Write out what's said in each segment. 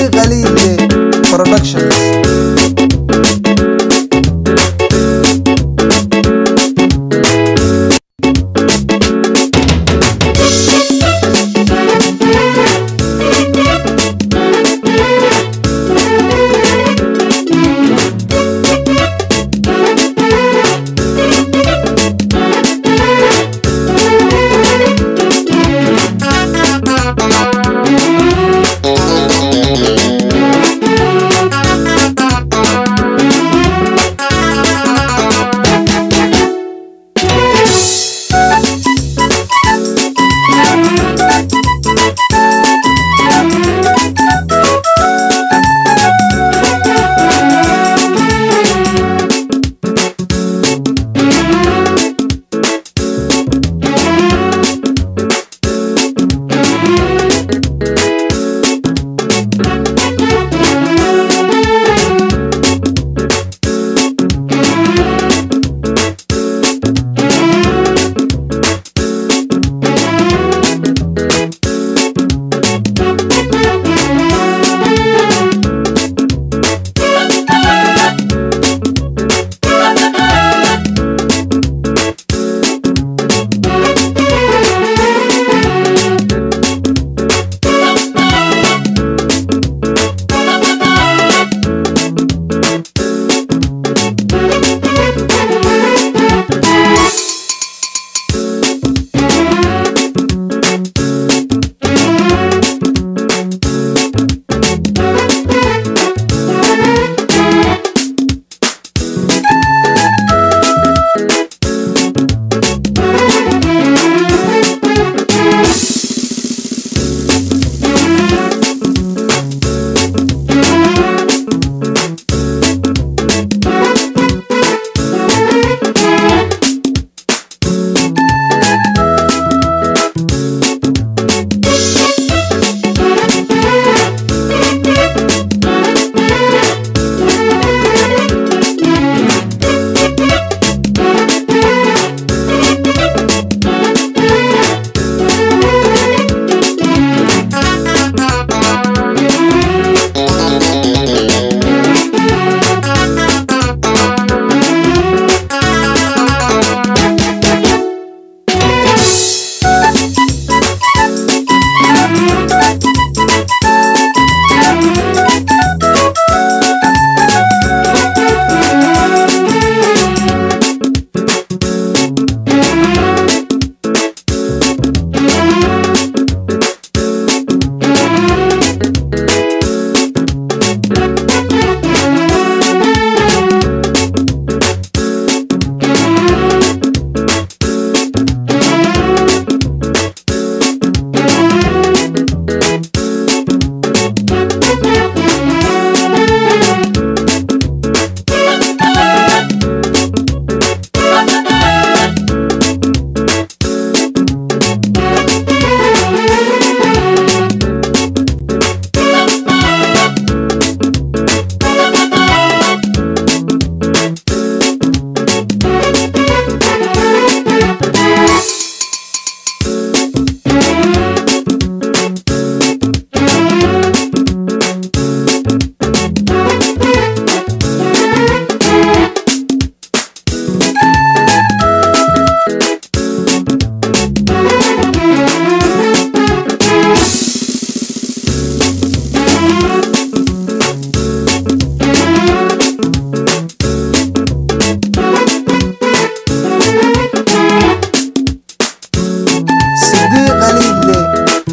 Production. Productions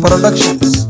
Productions.